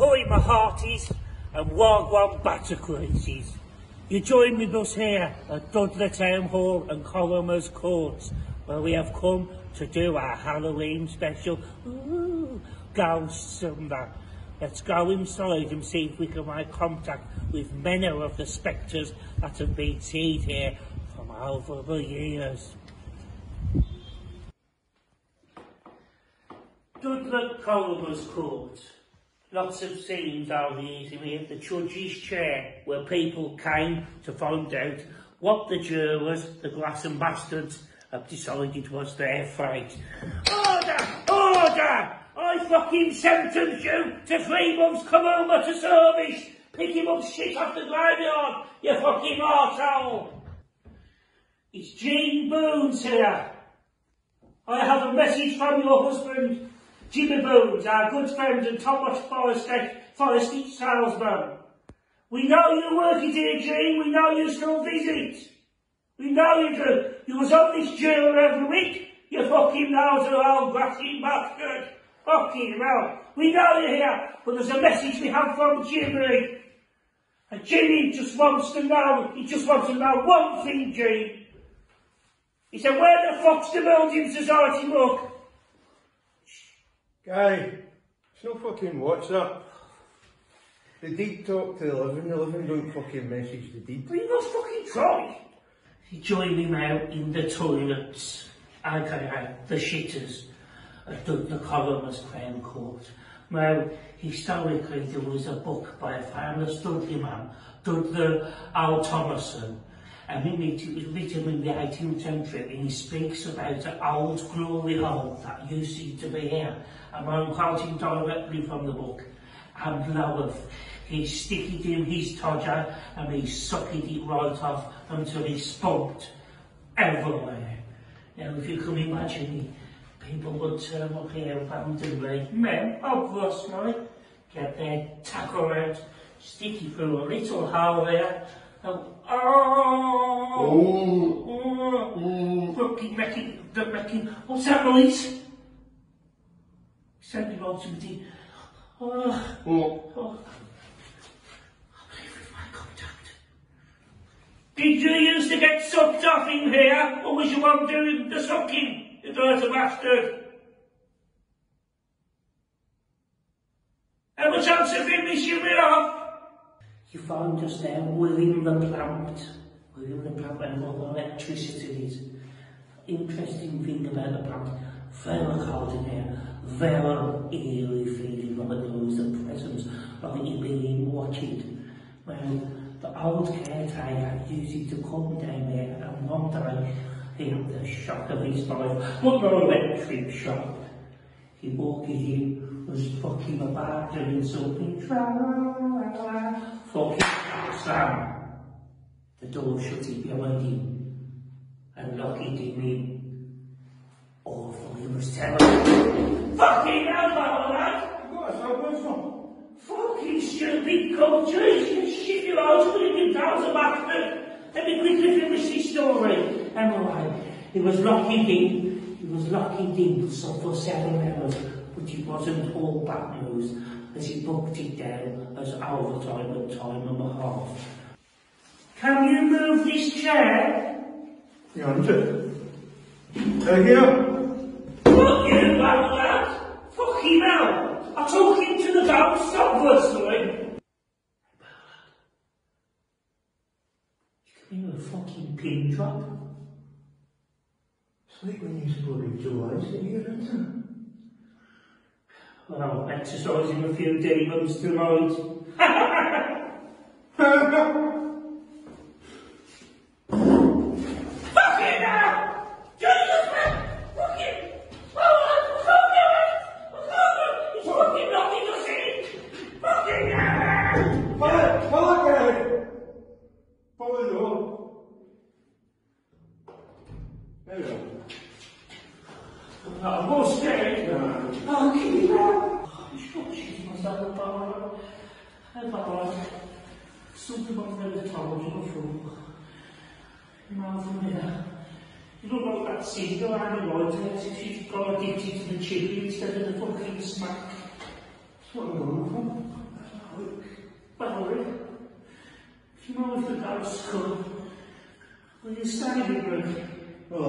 Ahoy, my hearties, and wagwan batter crazies. You join with us here at Dudley Town Hall and Coroner's Court, where we have come to do our Halloween special. Ooh, ghosts and that. Let's go inside and see if we can make contact with many of the spectres that have been seen here from over the years. Dudley Coroner's Court. Lots of scenes over the years had the judge's chair where people came to find out what the jurors, the glass and bastards, have decided was their fate. Order! Order! I fucking sentence you to three months come to service! Pick him up shit off the graveyard, you fucking arsehole! It's Gene Boones here. I have a message from your husband Jimmy Boones, our good friend and Thomas Forrester, Forrester salesman. We know you work it here, Gene. We know you still visit. We know you do. You was on this juror every week. You fucking know to old grassy bastard. Fucking hell. We know you're here, but there's a message we have from Jimmy. And Jimmy just wants to know, he just wants to know one thing, Gene. He said, where the fuck's the Building Society book? Guy, it's no fucking WhatsApp. The deed talk to the living, the living don't fucking message the deed. you us fucking try! joined him out in the toilets. I got out, the shitters. I dug the columnist crown court. Now, historically, there was a book by a famous Dudley man, Dudley Al Thomason, and in it, it was written in the 18th century, and he speaks about an old glory hole that used to be here. And I'm quoting directly from the book. And bloweth. He sticked in his todger and he sucked it right off until he spunked everywhere. Now, if you can imagine, people would turn up here randomly, men, obviously, get their tackle out, stick it through a little hole there, and oh, oh, oh, fucking making, the making, what's oh, that noise? Something on somebody, oh, Oh, oh. I believe we've made contact. Did you used to get sucked off in here, or was you one doing the sucking, you dirty bastard? Have a chance to finish you me off? he found us there within the plant, within the plant where all the electricity is. Interesting thing about the plant, very cold in here, very eerie feeling like there was a presence, like you being watched. Well, the old caretaker used to come down there and one day he had the shock of his life, but no electric shock. He walked in, was fucking about doing something, fucking Sam. The door shut it behind him and locked it in. Awful, he was terrible. Fucking hell, my lad! what that one from? Fucking stupid culture, you shit you out with your down bastard. Let me quickly finish this story. Anyway, he was locked in, he was locked in so for seven hours, but it wasn't all bad news, as he booked it down as overtime at time and a half. Can you move this chair? You want it? Uh, here. Fuck you, bastard! Fuck him out! I'm talking to the ghost, obviously. You can a fucking pin drop. It's like when you used to go to Joyce and you written. Well, exercising a few day months to ride. There we go. I'm more scared. Oh, keep it out. Oh, I'm sure she's myself about it. About it. Something I've never told you before. You know, from here. You look like that singer Annie Rogers if she's got addicted to the chili instead of the fucking smack. That's what I'm going for. sorry. If you know if the dog's come, will you stand it, Rick? That's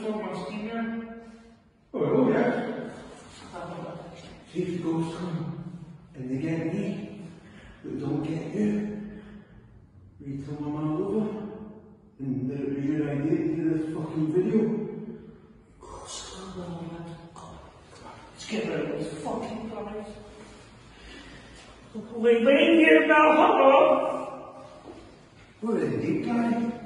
what I'm asking. Oh, yeah. The ghosts come and they get me, but don't get you. We tell my man over, and that it'd be a good idea to do this fucking video. Let's get rid of this fucking place. We leave you now, hello? What a deep guy.